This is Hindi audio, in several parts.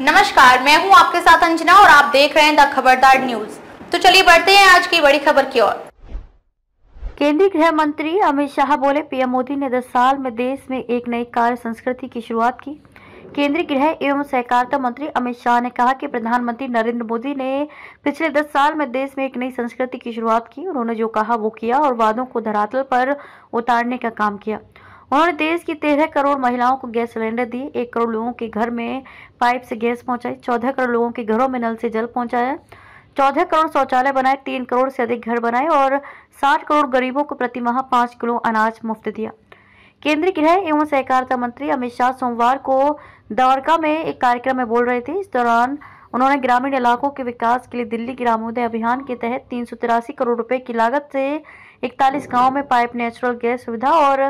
नमस्कार, मैं हूँ आपके साथ अंजना और आप देख रहे हैं द खबरदार न्यूज़। तो चलिए बढ़ते हैं आज की बड़ी खबर की ओर। केंद्रीय गृह मंत्री अमित शाह बोले, पीएम मोदी ने 10 साल में देश में एक नई कार्य संस्कृति की शुरुआत की। केंद्रीय गृह एवं सहकारिता मंत्री अमित शाह ने कहा कि प्रधानमंत्री नरेंद्र मोदी ने पिछले 10 साल में देश में एक नई संस्कृति की शुरुआत की। उन्होंने जो कहा, वो किया और वादों को धरातल पर उतारने का काम किया। उन्होंने देश की तेरह करोड़ महिलाओं को गैस सिलेंडर दिए, एक करोड़ लोगों के घर में पाइप से गैस पहुंचाई, चौदह करोड़ लोगों के घरों में नल से जल पहुँचाया, चौदह करोड़ शौचालय बनाए, तीन करोड़ से अधिक घर बनाए और साठ करोड़ गरीबों को प्रति माह पाँच किलो अनाज मुफ़्त दिया। केंद्रीय गृह एवं सहकारिता मंत्री अमित शाह सोमवार को द्वारका में एक कार्यक्रम में बोल रहे थे। इस दौरान उन्होंने ग्रामीण इलाकों के विकास के लिए दिल्ली ग्रामोदय अभियान के तहत तीन सौ तिरासी करोड़ रुपए की लागत से इकतालीस गाँव में पाइप नेचुरल गैस सुविधा और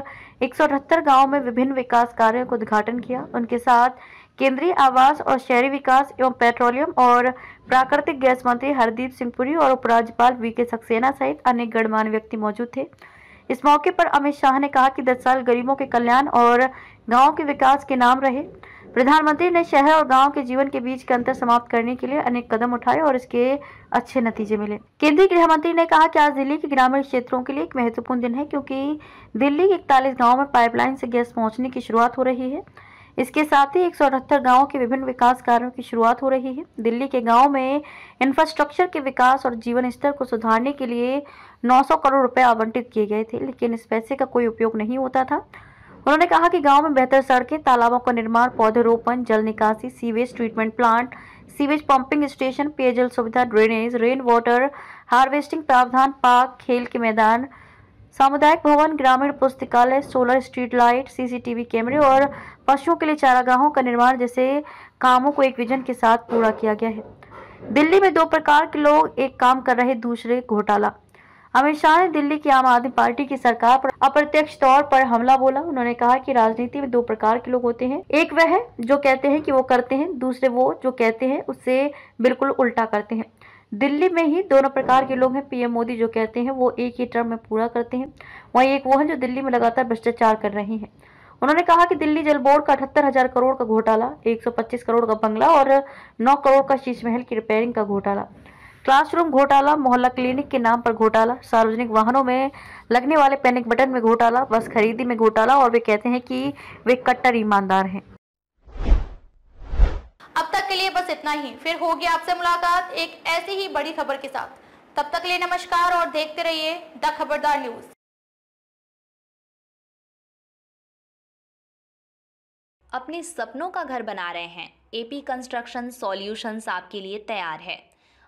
एक गाँव में विभिन्न विकास कार्यों का उद्घाटन किया। उनके साथ केंद्रीय आवास और शहरी विकास एवं पेट्रोलियम और प्राकृतिक गैस मंत्री हरदीप सिंह पुरी और उपराज्यपाल वी के सक्सेना सहित अन्य गणमान्य व्यक्ति मौजूद थे। इस मौके पर अमित शाह ने कहा कि 10 साल गरीबों के कल्याण और गाँवों के विकास के नाम रहे। प्रधानमंत्री ने शहर और गाँव के जीवन के बीच के अंतर समाप्त करने के लिए अनेक कदम उठाए और इसके अच्छे नतीजे मिले। केंद्रीय गृह मंत्री ने कहा कि आज दिल्ली के ग्रामीण क्षेत्रों के लिए एक महत्वपूर्ण दिन है, क्योंकि दिल्ली के इकतालीस गाँव में पाइपलाइन से गैस पहुँचने की शुरुआत हो रही है। इसके साथ ही एक सौ के विभिन्न विकास कार्यों की शुरुआत हो रही है। दिल्ली के गाँव में इंफ्रास्ट्रक्चर के विकास और जीवन स्तर को सुधारने के लिए 900 करोड़ रुपए आवंटित किए गए थे, लेकिन इस पैसे का कोई उपयोग नहीं होता था। उन्होंने कहा कि गाँव में बेहतर सड़कें, तालाबों का निर्माण पौधरोपण जल निकासी, sewage treatment plant, sewage pumping station, पेयजल सुविधा, ड्रेनेज रेन वाटर हार्वेस्टिंग प्रावधान, पार्क, खेल के मैदान, सामुदायिक भवन, ग्रामीण पुस्तकालय, सोलर स्ट्रीट लाइट, सीसीटीवी कैमरे और पशुओं के लिए चारागाहों का निर्माण जैसे कामों को एक विजन के साथ पूरा किया गया है। दिल्ली में दो प्रकार के लोग एक काम कर रहे दूसरे घोटाला। अमित शाह ने दिल्ली की आम आदमी पार्टी की सरकार पर अप्रत्यक्ष तौर पर हमला बोला। उन्होंने कहा कि राजनीति में दो प्रकार के लोग होते हैं। एक वह है जो कहते हैं कि वो करते हैं, दूसरे वो जो कहते हैं उससे बिल्कुल उल्टा करते हैं। दिल्ली में ही दोनों प्रकार के लोग हैं। पीएम मोदी जो कहते हैं वो एक ही टर्म में पूरा करते हैं। वहीं एक वो है जो दिल्ली में लगातार भ्रष्टाचार कर रहे हैं। उन्होंने कहा कि दिल्ली जल बोर्ड का अठहत्तर हज़ार करोड़ का घोटाला 125 करोड़ का बंगला और 9 करोड़ का शीश महल की रिपेयरिंग का घोटाला। क्लासरूम घोटाला मोहल्ला क्लिनिक के नाम पर घोटाला सार्वजनिक वाहनों में लगने वाले पैनिक बटन में घोटाला बस खरीदी में घोटाला और वे कहते हैं कि वे कट्टर ईमानदार हैं। अब तक के लिए बस इतना ही। फिर होगी आपसे मुलाकात एक ऐसी ही बड़ी खबर के साथ। तब तक लिए नमस्कार और देखते रहिए द खबरदार न्यूज़। अपने सपनों का घर बना रहे हैं। एपी कंस्ट्रक्शन सॉल्यूशंस आपके लिए तैयार है।